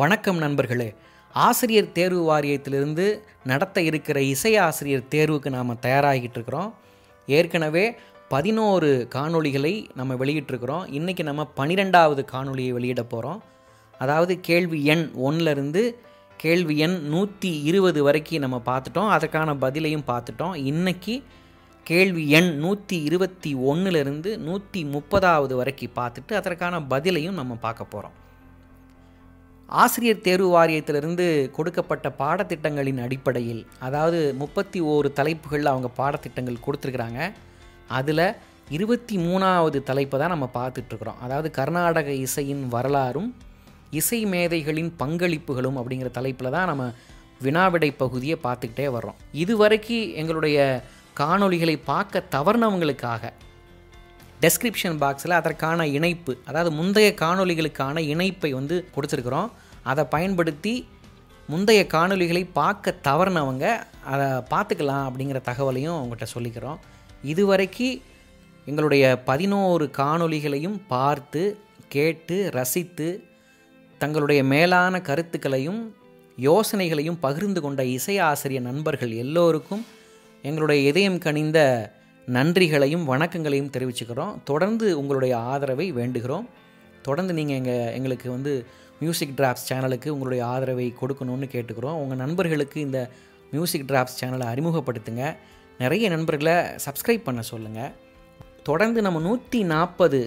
வணக்கம் நண்பர்களே. ஆசிரியர் தேர்வு வாரியத்திலிருந்து நடத்த இருக்கிற இசை ஆசிரியர் தேர்வுக்கு நாம் தயாராகிட்டு இருக்கிறோம் ஏற்கனவே பதினோரு காணொளிகளை நம்ம வெளியிட்டிருக்கிறோம். இன்றைக்கி நம்ம பன்னிரெண்டாவது காணொளியை வெளியிட போகிறோம் அதாவது கேள்வி எண் ஒன்றிலிருந்து கேள்வி எண் நூற்றி இருபது வரைக்கும் நம்ம பார்த்துட்டோம். அதற்கான பதிலையும் பார்த்துட்டோம். இன்றைக்கி கேள்வி எண் நூற்றி இருபத்தி ஒன்றுலேருந்து நூற்றி முப்பதாவது வரைக்கும் பார்த்துட்டு அதற்கான பதிலையும் நம்ம பார்க்க போகிறோம் ஆசிரியர் தேர்வு வாரியத்திலிருந்து கொடுக்கப்பட்ட பாடத்திட்டங்களின் அடிப்படையில் அதாவது முப்பத்தி ஓரு தலைப்புகளில் அவங்க பாடத்திட்டங்கள் கொடுத்துருக்குறாங்க. அதில் இருபத்தி மூணாவது தலைப்பை தான் நம்ம பார்த்துட்ருக்குறோம். அதாவது கர்நாடக இசையின் வரலாறும் இசை மேதைகளின் பங்களிப்புகளும் அப்படிங்கிற தலைப்பில் தான் நம்ம வினாவிடை பகுதியை பார்த்துக்கிட்டே வர்றோம். இதுவரைக்கும் எங்களுடைய காணொளிகளை பார்க்க தவறினவங்களுக்காக டெஸ்கிரிப்ஷன் பாக்ஸில் அதற்கான இணைப்பு அதாவது முந்தைய காணொளிகளுக்கான இணைப்பை வந்து கொடுத்துருக்குறோம். அதை பயன்படுத்தி முந்தைய காணொளிகளை பார்க்க தவறினவங்க அதை பார்த்துக்கலாம் அப்படிங்கிற தகவலையும் உங்கள்கிட்ட சொல்லிக்கிறோம். இதுவரைக்கு எங்களுடைய பதினோரு காணொளிகளையும் பார்த்து கேட்டு ரசித்து தங்களுடைய மேலான கருத்துக்களையும் யோசனைகளையும் பகிர்ந்து கொண்ட இசை ஆசிரியர் நண்பர்கள் எல்லோருக்கும் எங்களுடைய இதயம் கனிந்த நன்றிகளையும் வணக்கங்களையும் தெரிவிச்சுக்கிறோம். தொடர்ந்து உங்களுடைய ஆதரவை வேண்டுகிறோம். தொடர்ந்து நீங்கள் எங்கள் எங்களுக்கு வந்து மியூசிக் டிராப்ஸ் சேனலுக்கு உங்களுடைய ஆதரவை கொடுக்கணும்னு கேட்டுக்கிறோம். உங்கள் நண்பர்களுக்கு இந்த மியூசிக் டிராப்ஸ் சேனலை அறிமுகப்படுத்துங்க. நிறைய நண்பர்களை சப்ஸ்கிரைப் பண்ண சொல்லுங்கள் தொடர்ந்து நம்ம நூற்றி நாற்பது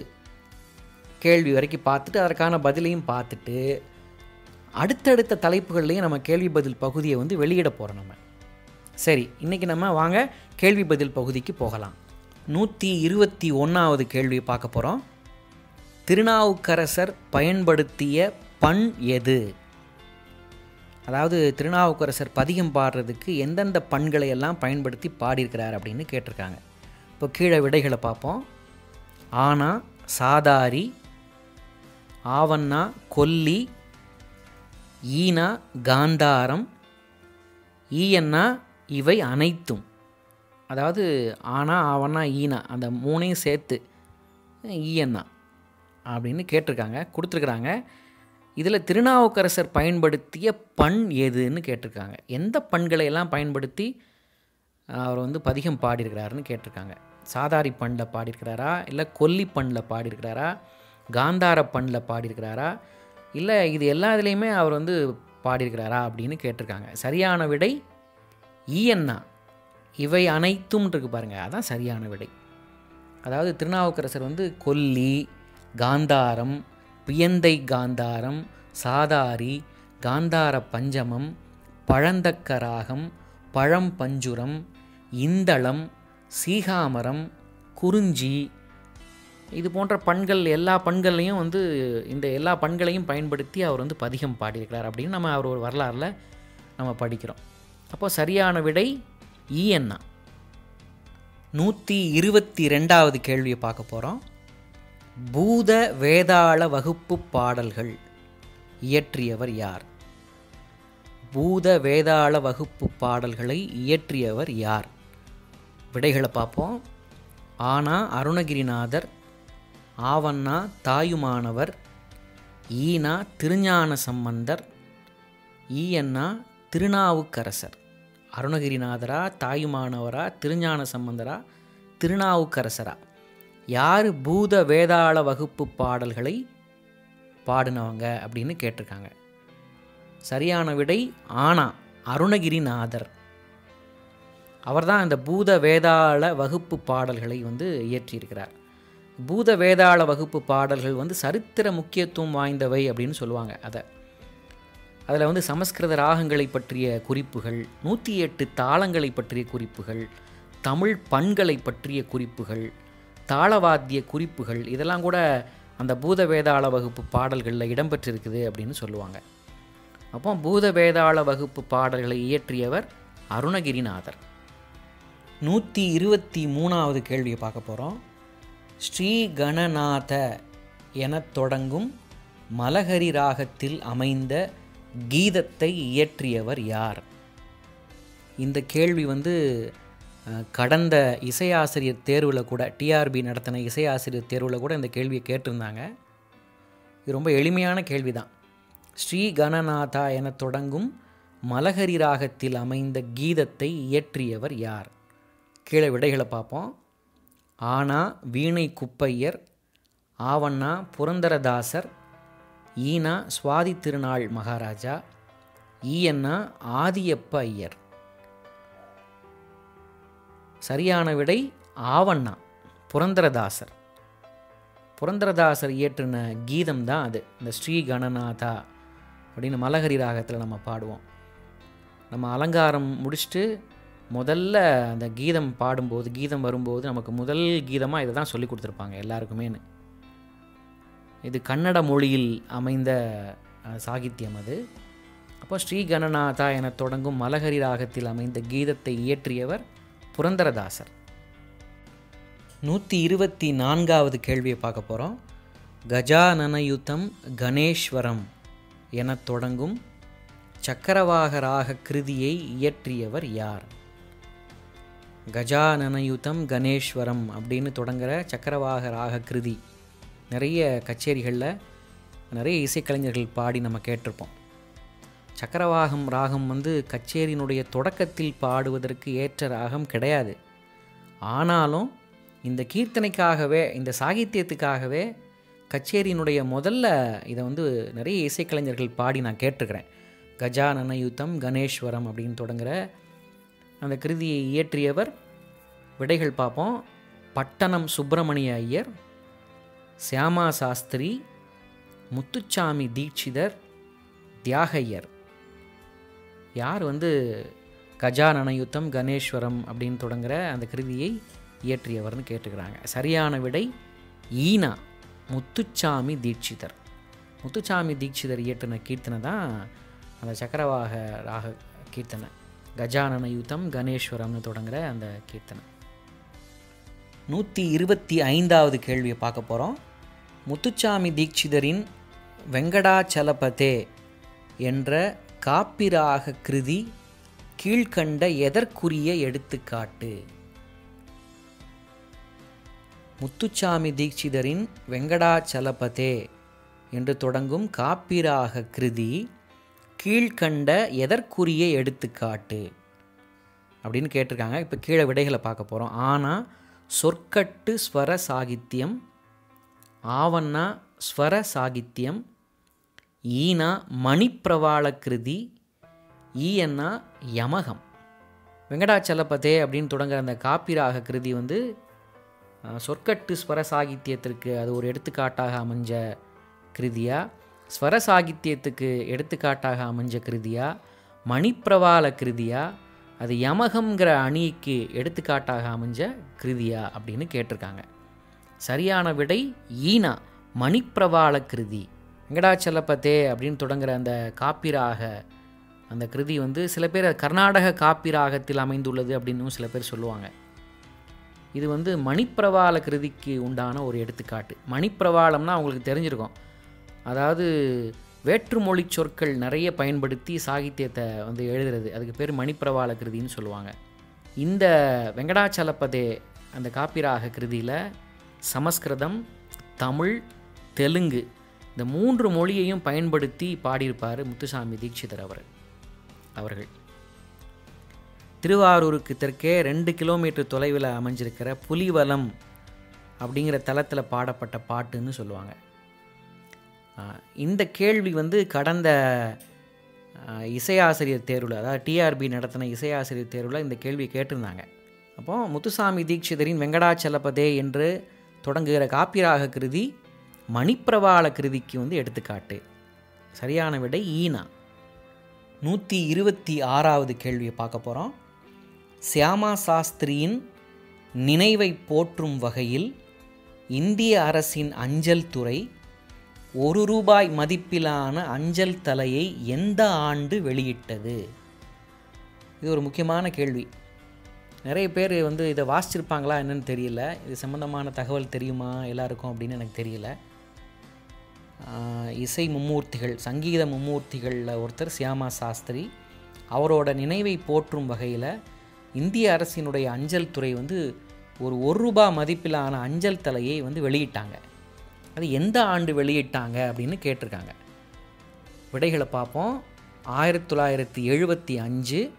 கேள்வி வரைக்கும் பார்த்துட்டு அதற்கான பதிலையும் பார்த்துட்டு அடுத்தடுத்த தலைப்புகள்லேயும் நம்ம கேள்வி பதில் பகுதியை வந்து வெளியிட போகிறோம் நம்ம. சரி இன்றைக்கி நம்ம வாங்க கேள்வி பதில் பகுதிக்கு போகலாம். நூற்றி இருபத்தி ஒன்றாவது கேள்வியை பார்க்க போகிறோம் திருநாவுக்கரசர் பயன்படுத்திய பண் எது? அதாவது திருநாவுக்கரசர் பதிகம் பாடுறதுக்கு எந்தெந்த பண்களை எல்லாம் பயன்படுத்தி பாடியிருக்கிறார் அப்படின்னு கேட்டிருக்காங்க. இப்போ கீழே விடைகளை பார்ப்போம். ஆனா சாதாரி ஆவண்ணா கொல்லி ஈனா காந்தாரம் ஈயன்னா இவை அனைத்தும். அதாவது ஆனா ஆவண்ணா ஈனா அந்த மூணையும் சேர்த்து ஈயன்னா அப்படின்னு கேட்டிருக்காங்க கொடுத்துருக்குறாங்க. இதில் திருநாவுக்கரசர் பயன்படுத்திய பண் எதுன்னு கேட்டிருக்காங்க. எந்த பண்களை எல்லாம் பயன்படுத்தி அவர் வந்து பதிகம் பாடியிருக்கிறாருன்னு கேட்டிருக்காங்க. சாதாரி பண்ணில் பாடியிருக்கிறாரா? இல்லை கொல்லி பண்ணில் பாடியிருக்கிறாரா? காந்தார பண்ணில் பாடியிருக்கிறாரா? இல்லை இது எல்லா இதுலேயுமே அவர் வந்து பாடியிருக்கிறாரா அப்படின்னு கேட்டிருக்காங்க. சரியான விடை ஈயன்னா இவை அனைத்தும் இருக்கு பாருங்கள் அதான் சரியான விடை. அதாவது திருநாவுக்கரசர் வந்து கொல்லி காந்தாரம் பியந்தை காந்தாரம் சாதாரி காந்தார பஞ்சமம் பழந்தக்கராகம் பழம்பஞ்சுரம் இந்தளம் சீகாமரம் குறிஞ்சி. இது போன்ற பண்கள் எல்லா பண்கள்லையும் வந்து இந்த எல்லா பண்களையும் பயன்படுத்தி அவர் வந்து பதிகம் பாடியிருக்கிறார் அப்படின்னு நம்ம அவர் ஒரு வரலாறில் நம்ம படிக்கிறோம். அப்போ சரியான விடை ஈஎன்னா நூற்றி இருபத்தி ரெண்டாவது கேள்வியை பார்க்க போகிறோம் பூத வேதாள வகுப்பு பாடல்கள் இயற்றியவர் யார்? பூத வேதாள வகுப்பு பாடல்களை இயற்றியவர் யார்? விடைகளை பார்ப்போம். ஆனா அருணகிரிநாதர் ஆவண்ணா தாயுமானவர் ஈனா திருஞான சம்பந்தர் ஈயன்னா திருநாவுக்கரசர். அருணகிரிநாதரா தாயுமானவரா திருஞான சம்பந்தரா திருநாவுக்கரசரா? யார் பூத வேதாள வகுப்பு பாடல்களை பாடினவங்க அப்படின்னு கேட்டிருக்காங்க. சரியான விடை ஆனா அருணகிரிநாதர். அவர்தான் இந்த பூத வேதாள வகுப்பு பாடல்களை வந்து இயற்றியிருக்கிறார். பூத வேதாள வகுப்பு பாடல்கள் வந்து சரித்திர முக்கியத்துவம் வாய்ந்தவை அப்படின்னு சொல்லுவாங்க அதை. அதில் வந்து சமஸ்கிருத ராகங்களை பற்றிய குறிப்புகள் நூற்றி எட்டு தாளங்களை பற்றிய குறிப்புகள் தமிழ் பண்களை பற்றிய குறிப்புகள் தாளவாத்திய குறிப்புகள் இதெல்லாம் கூட அந்த பூத வேதாள வகுப்பு பாடல்களில் இடம்பெற்றிருக்குது அப்படின்னு சொல்லுவாங்க. அப்போ பூத வேதாள வகுப்பு பாடல்களை இயற்றியவர் அருணகிரிநாதர். நூற்றி இருபத்தி மூணாவது கேள்வியை பார்க்க போகிறோம் ஸ்ரீ கணநாத எனத் தொடங்கும் மலகரி ராகத்தில் அமைந்த கீதத்தை இயற்றியவர் யார்? இந்த கேள்வி வந்து கடந்த இசையாசிரியர் தேர்வில் கூட டிஆர்பி நடத்தின இசையாசிரியர் தேர்வில் கூட இந்த கேள்வியை கேட்டிருந்தாங்க. இது ரொம்ப எளிமையான கேள்வி தான் ஸ்ரீ கணநாதா என தொடங்கும் மலகரி ராகத்தில் அமைந்த கீதத்தை இயற்றியவர் யார்? கீழே விடைகளை பார்ப்போம். ஆனா வீணை குப்பையர் ஆவண்ணா புரந்தரதாசர் ஈனா சுவாதி திருநாள் மகாராஜா ஈயன்னா ஆதியப்ப ஐயர். சரியான விடை ஆவண்ணா புரந்தரதாசர். புரந்தரதாசர் இயற்றின கீதம் தான் அது. இந்த ஸ்ரீ கணநாதா அப்படின்னு மலகரி ராகத்தில் நம்ம பாடுவோம். நம்ம அலங்காரம் முடிச்சுட்டு முதல்ல அந்த கீதம் பாடும்போது கீதம் வரும்போது நமக்கு முதல் கீதமாக இதை தான் சொல்லி கொடுத்துருப்பாங்க எல்லாருக்குமேனு. இது கன்னட மொழியில் அமைந்த சாகித்யம் அது. அப்போ ஸ்ரீ கணநாதா என தொடங்கும் மலகரி ராகத்தில் அமைந்த கீதத்தை இயற்றியவர் புரந்தரதாசர். நூற்றி இருபத்தி நான்காவது கேள்வியை பார்க்க போகிறோம் கஜானனயுதம் கணேஸ்வரம் என தொடங்கும் சக்கரவாகராக கிருதியை இயற்றியவர் யார்? கஜானனயுதம் கணேஸ்வரம் அப்படின்னு தொடங்குகிற சக்கரவாக ராக கிருதி. நிறைய கச்சேரிகளில் நிறைய இசைக்கலைஞர்கள் பாடி நம்ம கேட்டிருப்போம். சக்கரவாகம் ராகம் வந்து கச்சேரியினுடைய தொடக்கத்தில் பாடுவதற்கு ஏற்ற ராகம் கிடையாது. ஆனாலும் இந்த கீர்த்தனைக்காகவே இந்த சாகித்யத்துக்காகவே கச்சேரியினுடைய முதல்ல இதை வந்து நிறைய இசைக்கலைஞர்கள் பாடி நான் கேட்டிருக்கிறேன். கஜானன யுத்தம் கணேஸ்வரம் அப்படின்னு தொடங்குற அந்த கிருதியை இயற்றியவர் விடைகள் பார்ப்போம். பட்டணம் சுப்பிரமணிய ஐயர் சியாமா சாஸ்திரி முத்துச்சாமி தீட்சிதர் தியாகையர். யார் வந்து கஜானன யுத்தம் கணேஸ்வரம் அப்படின்னு தொடங்குற அந்த கிருதியை இயற்றியவர்னு கேட்டுக்கிறாங்க. சரியான விடை ஈனா முத்துச்சாமி தீட்சிதர். முத்துச்சாமி தீட்சிதர் இயற்றின கீர்த்தனை தான் அந்த சக்கரவாக ராக கீர்த்தனை. கஜானன யுத்தம் கணேஸ்வரம்னு தொடங்குற அந்த கீர்த்தனை. நூற்றி இருபத்தி ஐந்தாவது கேள்வியை பார்க்க போகிறோம் முத்துச்சாமி தீட்சிதரின் வெங்கடாச்சலபதே என்ற காப்பிராக கிருதி கீழ்கண்ட எதற்குரிய எடுத்துக்காட்டு. முத்துச்சாமி தீட்சிதரின் வெங்கடாச்சலபதே என்று தொடங்கும் காப்பிராக கிருதி கீழ்கண்ட எதற்குரிய எடுத்துக்காட்டு அப்படின்னு கேட்டிருக்காங்க. இப்போ கீழே விடைகளை பார்க்க போகிறோம் ஆனால் சொற்கட்டு ஸ்வர சாகித்யம் ஆவண்ணா ஸ்வர சாகித்யம் ஈனா மணிப்பிரவாள கிருதி ஈயன்னா யமகம். வெங்கடாச்சலபதே அப்படின்னு தொடங்குற அந்த காப்பிராக கிருதி வந்து சொற்கட்டு ஸ்வர சாகித்யத்திற்கு அது ஒரு எடுத்துக்காட்டாக அமைஞ்ச கிருதியா? ஸ்வர சாகித்யத்துக்கு எடுத்துக்காட்டாக அமைஞ்ச கிருதியா? மணிப்பிரவால கிருதியா அது யமகம்ங்கிற அணிக்கு எடுத்துக்காட்டாக அமைஞ்ச கிருதியா அப்படின்னு கேட்டிருக்காங்க. சரியான விடை ஈனா மணிப்பிரவால கிருதி வெங்கடாச்சலபதே அப்படின்னு தொடங்குற அந்த காப்பிராக அந்த கிருதி வந்து சில பேர் கர்நாடக காப்பிராகத்தில் அமைந்துள்ளது அப்படின்னும் சில பேர் சொல்லுவாங்க. இது வந்து மணிப்பிரவாள கிருதிக்கு உண்டான ஒரு எடுத்துக்காட்டு. மணிப்பிரவாளம்னா அவங்களுக்கு தெரிஞ்சிருக்கும். அதாவது வேற்றுமொழி சொற்கள் நிறைய பயன்படுத்தி சாகித்யத்தை வந்து எழுதுறது. அதுக்கு பேர் மணிப்பிரவாள கிருதின்னு சொல்லுவாங்க. இந்த வெங்கடாச்சலபதே அந்த காப்பிராக கிருதியில் சமஸ்கிருதம் தமிழ் தெலுங்கு இந்த மூன்று மொழியையும் பயன்படுத்தி பாடியிருப்பார் முத்துசாமி தீட்சிதர் அவர் அவர்கள். திருவாரூருக்கு தெற்கே ரெண்டு கிலோமீட்டர் தொலைவில் அமைஞ்சிருக்கிற புலிவலம் அப்படிங்கிற தளத்தில் பாடப்பட்ட பாட்டுன்னு சொல்லுவாங்க. இந்த கேள்வி வந்து கடந்த இசையாசிரியர் தேர்வில் அதாவது டிஆர்பி நடத்தின இசையாசிரியர் தேர்வில் இந்த கேள்வி கேட்டிருந்தாங்க. அப்போது முத்துசாமி தீட்சிதரின் வெங்கடாச்சலபதே என்று தொடங்குகிற காப்பிராக கிருதி மணிப்பிரவாள கிருதிக்கு வந்து எடுத்துக்காட்டு. சரியான விடை ஈனா. நூற்றி இருபத்தி ஆறாவது கேள்வியை பார்க்க போகிறோம் சியாமா சாஸ்திரியின் நினைவை போற்றும் வகையில் இந்திய அரசின் அஞ்சல் துறை ஒரு ரூபாய் மதிப்பிலான அஞ்சல் தலையை எந்த ஆண்டு வெளியிட்டது? இது ஒரு முக்கியமான கேள்வி. நிறைய பேர் வந்து இதை வாசிச்சிருப்பாங்களா என்னன்னு தெரியல. இது சம்மந்தமான தகவல் தெரியுமா எல்லாருக்கும் அப்படின்னு எனக்கு தெரியல. இசை மும்மூர்த்திகள் சங்கீத மும்மூர்த்திகளில் ஒருத்தர் சியாமா சாஸ்திரி. அவரோட நினைவை போற்றும் வகையில் இந்திய அரசினுடைய அஞ்சல் துறை வந்து ஒரு ஒரு ரூபாய் மதிப்பிலான அஞ்சல் தலையை வந்து வெளியிட்டாங்க. அது எந்த ஆண்டு வெளியிட்டாங்க அப்படின்னு கேட்டிருக்காங்க. விடைகளை பார்ப்போம். ஆயிரத்தி தொள்ளாயிரத்தி எழுபத்தி அஞ்சு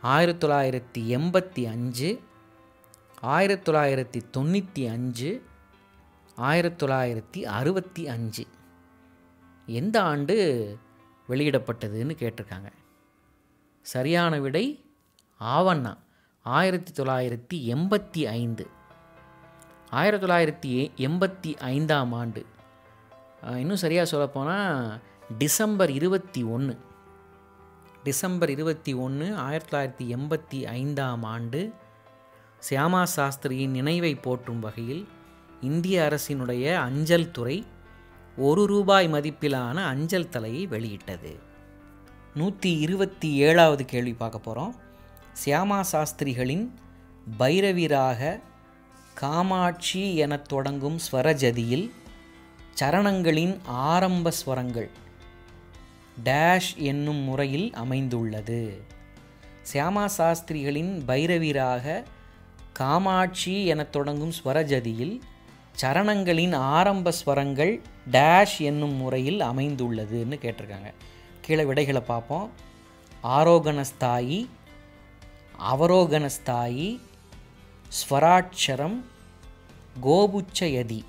ஆயிரத்தி தொள்ளாயிரத்தி எண்பத்தி அஞ்சு ஆயிரத்தி தொள்ளாயிரத்தி தொண்ணூற்றி அஞ்சு ஆயிரத்தி தொள்ளாயிரத்தி அறுபத்தி அஞ்சு. எந்த ஆண்டு வெளியிடப்பட்டதுன்னு கேட்டிருக்காங்க. சரியான விடை ஆவண்ணா ஆயிரத்தி தொள்ளாயிரத்தி எண்பத்தி ஐந்து. ஆயிரத்தி தொள்ளாயிரத்தி எண்பத்தி ஐந்தாம் ஆண்டு. இன்னும் சரியாக சொல்லப்போனால் டிசம்பர் இருபத்தி ஒன்று. டிசம்பர் இருபத்தி ஒன்று ஆயிரத்தி தொள்ளாயிரத்தி எண்பத்தி ஐந்தாம் ஆண்டு சியாமா சாஸ்திரியின் நினைவை போற்றும் வகையில் இந்திய அரசினுடைய அஞ்சல் துறை ஒரு ரூபாய் மதிப்பிலான அஞ்சல் தலையை வெளியிட்டது. நூற்றி இருபத்தி ஏழாவது கேள்வி பார்க்க போகிறோம் சியாமா சாஸ்திரிகளின் பைரவிராக காமாட்சி எனத் தொடங்கும் ஸ்வரஜதியில் சரணங்களின் ஆரம்ப ஸ்வரங்கள் டேஷ் என்னும் முறையில் அமைந்துள்ளது. சியாமா சாஸ்திரிகளின் பைரவிராக காமாட்சி எனத் தொடங்கும் ஸ்வரஜதியில் சரணங்களின் ஆரம்ப ஸ்வரங்கள் டேஷ் என்னும் முறையில் அமைந்துள்ளதுன்னு கேட்டிருக்காங்க. கீழே விடைகளை பார்ப்போம். ஆரோகணஸ்தாயி அவரோகணஸ்தாயி ஸ்வராட்சரம் கோபுச்சயதி.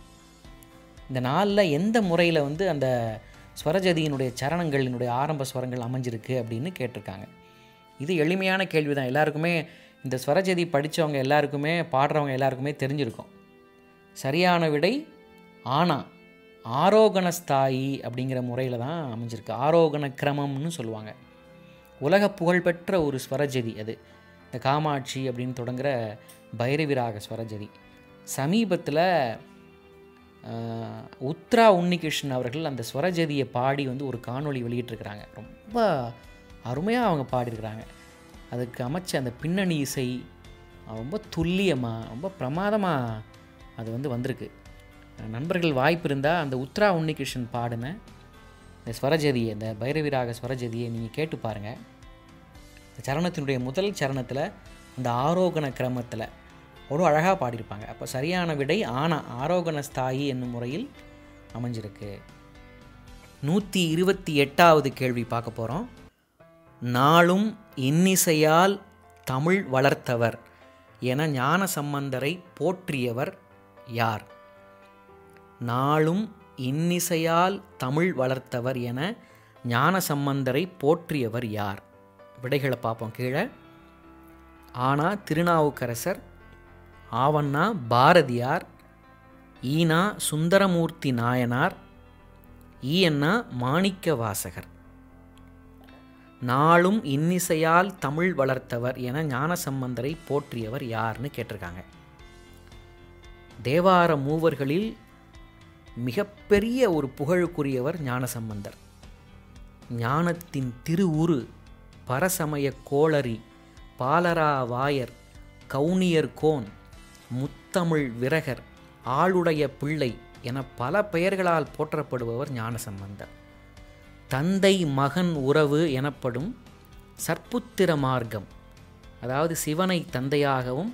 இந்த நாளில் எந்த முறையில் வந்து அந்த ஸ்வரஜதியினுடைய சரணங்களினுடைய ஆரம்ப ஸ்வரங்கள் அமைஞ்சிருக்கு அப்படின்னு கேட்டிருக்காங்க. இது எளிமையான கேள்வி தான் எல்லாருக்குமே இந்த ஸ்வரஜதி படித்தவங்க எல்லாருக்குமே பாடுறவங்க எல்லாருக்குமே தெரிஞ்சிருக்கும். சரியான விடை ஆனா ஆரோகணஸ்தாயி அப்படிங்கிற முறையில் தான் அமைஞ்சிருக்கு. ஆரோகண கிரமம்னு சொல்லுவாங்க. உலக புகழ்பெற்ற ஒரு ஸ்வரஜதி அது. இந்த காமாட்சி அப்படின்னு தொடங்குற பைரவிராக ஸ்வரஜதி. சமீபத்தில் உத்ரா உன்னிகிருஷ்ணன் அவர்கள் அந்த ஸ்வரஜதியை பாடி வந்து ஒரு காணொளி வெளியிட்டிருக்கிறாங்க. ரொம்ப அருமையாக அவங்க பாடியிருக்கிறாங்க. அதுக்கு அமைச்ச அந்த பின்னணி இசை ரொம்ப துல்லியமாக ரொம்ப பிரமாதமாக அது வந்து வந்திருக்கு. நண்பர்கள் வாய்ப்பு இருந்தால் அந்த உத்ரா உன்னிகிருஷ்ணன் பாடின இந்த ஸ்வரஜதியை இந்த பைரவிராக ஸ்வரஜதியை நீங்கள் கேட்டு பாருங்கள் இந்த சரணத்தினுடைய முதல் சரணத்தில் அந்த ஆரோகண கிரமத்தில் ஒரு அழகாக பாடியிருப்பாங்க. அப்போ சரியான விடை ஆனா ஆரோகண ஸ்தாயி என்னும் முறையில் அமைஞ்சிருக்கு. நூற்றி இருபத்தி எட்டாவது கேள்வி பார்க்க போகிறோம் நாளும் இன்னிசையால் தமிழ் வளர்த்தவர் என ஞான சம்பந்தரை போற்றியவர் யார்? நாளும் இன்னிசையால் தமிழ் வளர்த்தவர் என ஞான சம்பந்தரை போற்றியவர் யார்? விடைகளை பார்ப்போம் கீழே. ஆனா திருநாவுக்கரசர் ஆவண்ணா பாரதியார் ஈனா சுந்தரமூர்த்தி நாயனார் ஈயண்ணா மாணிக்க வாசகர் நாளும் இன்னிசையால் தமிழ் வளர்த்தவர் என ஞானசம்பந்தரை போற்றியவர் யார்னு கேட்டிருக்காங்க. தேவார மூவர்களில் மிகப்பெரிய ஒரு புகழுக்குரியவர் ஞானசம்பந்தர். ஞானத்தின் திருவுரு பரசமய கோளரி பாலரா வாயர் கவுனியர் கோன் முத்தமிழ் விரகர் ஆளுடைய பிள்ளை என பல பெயர்களால் போற்றப்படுபவர் ஞானசம்பந்தர். தந்தை மகன் உறவு எனப்படும் சற்புத்திர மார்க்கம் அதாவது சிவனை தந்தையாகவும்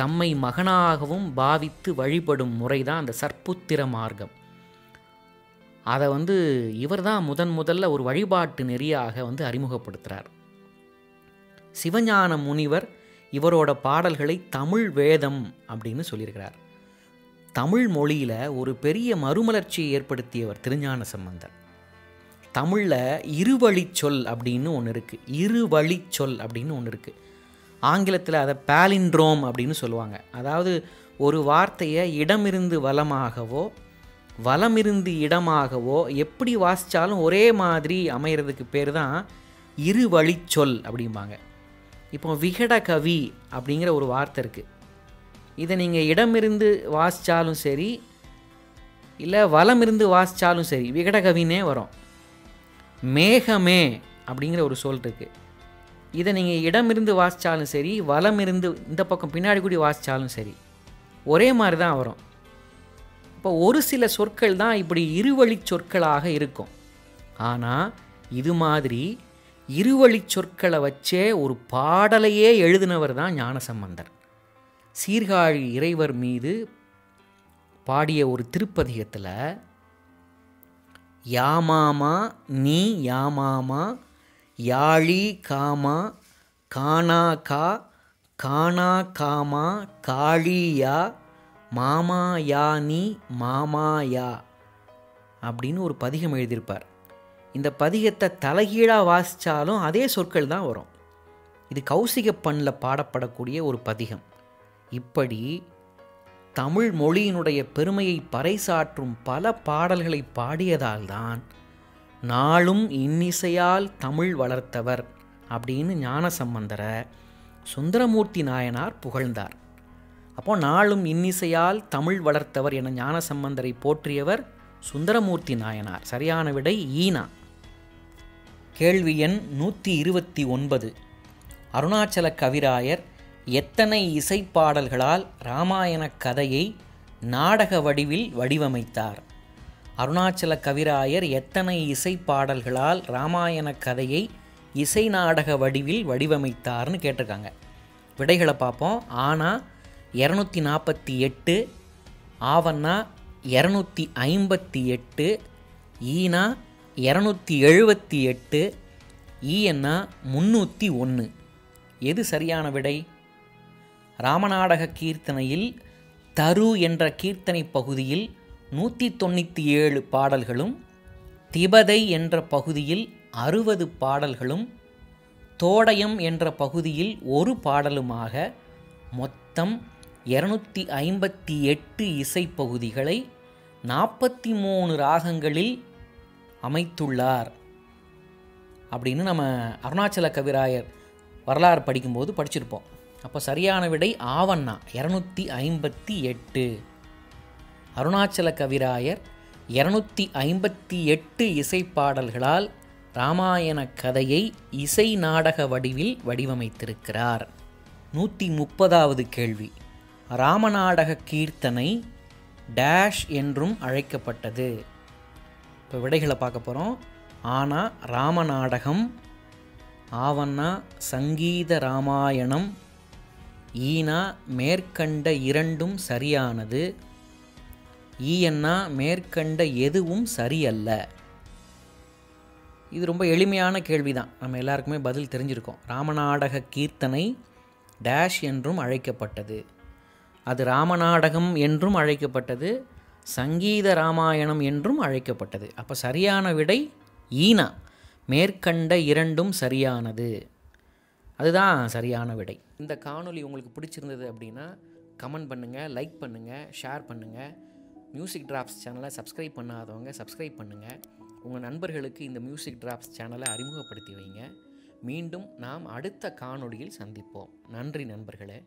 தம்மை மகனாகவும் பாவித்து வழிபடும் முறை தான் அந்த சற்புத்திர மார்க்கம். அதை வந்து இவர் தான் முதன் முதல்ல ஒரு வழிபாட்டு நெறியாக வந்து அறிமுகப்படுத்துகிறார் சிவஞான முனிவர் இவரோட பாடல்களை தமிழ் வேதம் அப்படின்னு சொல்லியிருக்கிறார். தமிழ் மொழியில் ஒரு பெரிய மறுமலர்ச்சியை ஏற்படுத்தியவர் திருஞான சம்பந்தர். தமிழில் இருவழி சொல் அப்படின்னு ஒன்று இருக்குது இருவழி சொல் அப்படின்னு ஒன்று இருக்குது ஆங்கிலத்தில் அதை பேலின்ட்ரோம் அப்படின்னு சொல்லுவாங்க. அதாவது ஒரு வார்த்தையை இடமிருந்து வளமாகவோ வளமிருந்து இடமாகவோ எப்படி வாசித்தாலும் ஒரே மாதிரி அமைகிறதுக்கு பேர் தான் இருவழிச் சொல் அப்படிம்பாங்க. இப்போ விகட கவி அப்படிங்கிற ஒரு வார்த்தை இருக்குது இதை நீங்கள் இடமிருந்து வாசித்தாலும் சரி இல்லை வளமிருந்து வாசித்தாலும் சரி விகடகவினே வரும். மேகமே அப்படிங்கிற ஒரு சொல் இருக்குது இதை நீங்கள் இடமிருந்து வாசித்தாலும் சரி வலமிருந்து இந்த பக்கம் பின்னாடி கூடி வாசித்தாலும் சரி ஒரே மாதிரி தான் வரும். இப்போ ஒரு சில சொற்கள் தான் இப்படி இருவழி சொற்களாக இருக்கும். ஆனால் இது மாதிரி இருவழி சொற்களை வச்சே ஒரு பாடலையே எழுதினவர் தான் ஞானசம்பந்தர். சீர்காழி இறைவர் மீது பாடிய ஒரு திருப்பதிகத்தில் யாமாமா நீ யாமாமா யாழி காமா கானா கா கானா காமா காளியா மாமா யா நீ மாமா யா அப்படின்னு ஒரு பதிகம் எழுதியிருப்பார். இந்த பதிகத்தை தலைகீழாக வாசித்தாலும் அதே சொற்கள் தான் வரும். இது கௌசிக பண்ணில் பாடப்படக்கூடிய ஒரு பதிகம். இப்படி தமிழ் மொழியினுடைய பெருமையை பறைசாற்றும் பல பாடல்களை பாடியதால்தான் நாளும் இன்னிசையால் தமிழ் வளர்த்தவர் அப்படின்னு ஞானசம்பந்தரை சுந்தரமூர்த்தி நாயனார் புகழ்ந்தார். அப்போ நாளும் இன்னிசையால் தமிழ் வளர்த்தவர் என ஞானசம்பந்தரை போற்றியவர் சுந்தரமூர்த்தி நாயனார். சரியான விடை ஈனா. கேள்வி எண் நூற்றி இருபத்தி ஒன்பது. அருணாச்சல கவிராயர் எத்தனை இசைப்பாடல்களால் ராமாயண கதையை நாடக வடிவில் வடிவமைத்தார்? அருணாச்சல கவிராயர் எத்தனை இசைப்பாடல்களால் ராமாயண கதையை இசை நாடக வடிவில் வடிவமைத்தார்னு கேட்டிருக்காங்க. விடைகளை பார்ப்போம். ஆனால் இரநூத்தி நாற்பத்தி எட்டு ஆவன்னா இரநூத்தி ஐம்பத்தி எட்டு ஈனா இரநூத்தி எழுபத்தி எட்டு ஈஎன்னா முந்நூற்றி ஒன்று எது சரியான விடை? ராமநாடக கீர்த்தனையில் தரு என்ற கீர்த்தனை பகுதியில் நூற்றி தொண்ணூற்றி ஏழு பாடல்களும் திபதை என்ற பகுதியில் அறுபது பாடல்களும் தோடயம் என்ற பகுதியில் ஒரு பாடலுமாக மொத்தம் இரநூத்தி ஐம்பத்தி எட்டு இசைப்பகுதிகளை நாற்பத்தி மூணு ராகங்களில் அமைத்துள்ளார். அப்படின்னு நம்ம அருணாச்சல கவிராயர் வரலாறு படிக்கும்போது படிச்சிருப்போம். அப்போ சரியான விடை ஆவண்ணா இரநூத்தி ஐம்பத்தி எட்டு. அருணாச்சல கவிராயர் இருநூத்தி ஐம்பத்தி எட்டு இசைப்பாடல்களால் ராமாயண கதையை இசை நாடக வடிவில் வடிவமைத்திருக்கிறார். நூற்றி முப்பதாவது கேள்வி. ராமநாடக கீர்த்தனை டேஷ் என்றும் அழைக்கப்பட்டது. இப்போ விடைகளை பார்க்க போகிறோம் ஆனால் ராமநாடகம் ஆவண்ணா சங்கீத ராமாயணம் ஈனா மேற்கண்ட இரண்டும் சரியானது. ஈயன்னா மேற்கண்ட எதுவும் சரியல்ல. இது ரொம்ப எளிமையான கேள்வி தான் நம்ம எல்லாருக்குமே பதில் தெரிஞ்சிருக்கோம். ராமநாடக கீர்த்தனை டேஷ் என்றும் அழைக்கப்பட்டது. அது ராமநாடகம் என்றும் அழைக்கப்பட்டது. சங்கீத ராமாயணம் என்றும் அழைக்கப்பட்டது. அப்போ சரியான விடை ஈனா. மேற்கண்ட இரண்டும் சரியானது. அதுதான் சரியான விடை. இந்த காணொலி உங்களுக்கு பிடிச்சிருந்தது அப்படின்னா கமெண்ட் பண்ணுங்கள் லைக் பண்ணுங்கள் ஷேர் பண்ணுங்கள் மியூசிக் டிராப்ஸ் சேனலை சப்ஸ்கிரைப் பண்ணாதவங்க சப்ஸ்கிரைப் பண்ணுங்கள் உங்கள் நண்பர்களுக்கு இந்த மியூசிக் டிராப்ஸ் சேனலை அறிமுகப்படுத்தி வைங்க. மீண்டும் நாம் அடுத்த காணொளியில் சந்திப்போம். நன்றி நண்பர்களே.